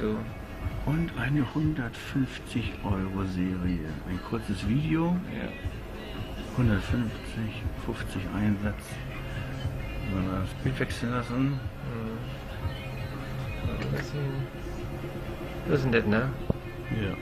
du. Und eine 150 Euro Serie. Ein kurzes Video, Ja. 150, 50 Einsatz. Wenn wir das Bild wechseln lassen. Hm. Das ist nett, ne? Ja.